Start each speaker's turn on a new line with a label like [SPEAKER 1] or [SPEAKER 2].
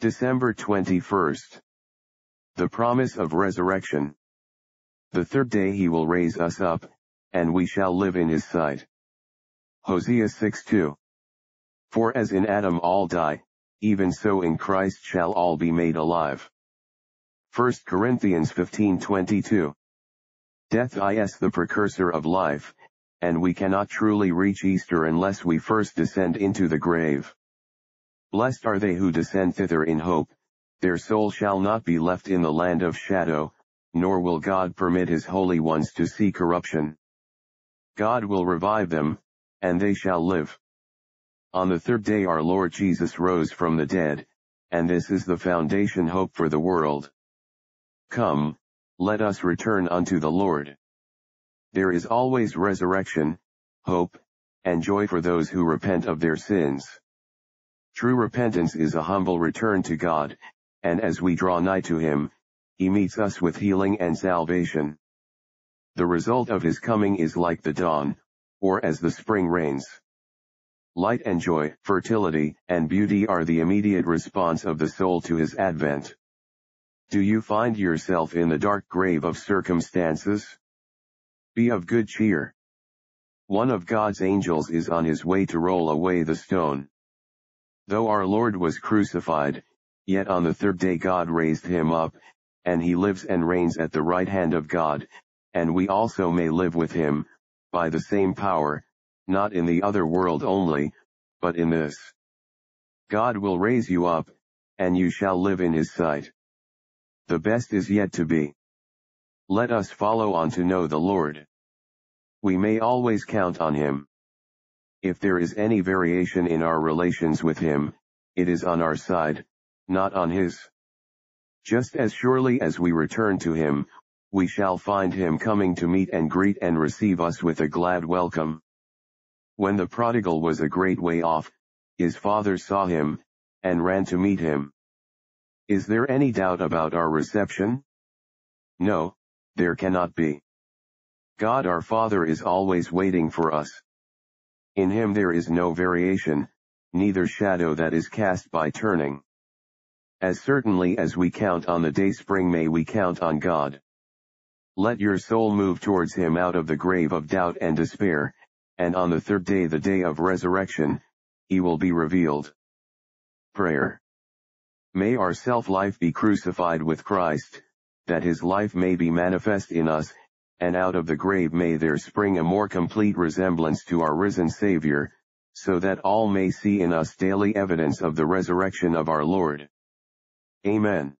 [SPEAKER 1] December 21st. The promise of resurrection. The third day he will raise us up, and we shall live in his sight. Hosea 6:2. For as in Adam all die, even so in Christ shall all be made alive. 1 Corinthians 15:22. Death is the precursor of life, and we cannot truly reach Easter unless we first descend into the grave. Blessed are they who descend thither in hope, their soul shall not be left in the land of shadow, nor will God permit his holy ones to see corruption. God will revive them, and they shall live. On the third day our Lord Jesus rose from the dead, and this is the foundation hope for the world. Come, let us return unto the Lord. There is always resurrection, hope, and joy for those who repent of their sins. True repentance is a humble return to God, and as we draw nigh to Him, He meets us with healing and salvation. The result of His coming is like the dawn, or as the spring rains. Light and joy, fertility, and beauty are the immediate response of the soul to His advent. Do you find yourself in the dark grave of circumstances? Be of good cheer. One of God's angels is on his way to roll away the stone. Though our Lord was crucified, yet on the third day God raised him up, and he lives and reigns at the right hand of God, and we also may live with him, by the same power, not in the other world only, but in this. God will raise you up, and you shall live in his sight. The best is yet to be. Let us follow on to know the Lord. We may always count on him. If there is any variation in our relations with him, it is on our side, not on his. Just as surely as we return to him, we shall find him coming to meet and greet and receive us with a glad welcome. When the prodigal was a great way off, his father saw him, and ran to meet him. Is there any doubt about our reception? No, there cannot be. God our Father is always waiting for us. In him there is no variation, neither shadow that is cast by turning. As certainly as we count on the day spring may we count on God. Let your soul move towards him out of the grave of doubt and despair, and on the third day the day of resurrection, he will be revealed. Prayer. May our self-life be crucified with Christ, that his life may be manifest in us, and out of the grave may there spring a more complete resemblance to our risen Savior, so that all may see in us daily evidence of the resurrection of our Lord. Amen.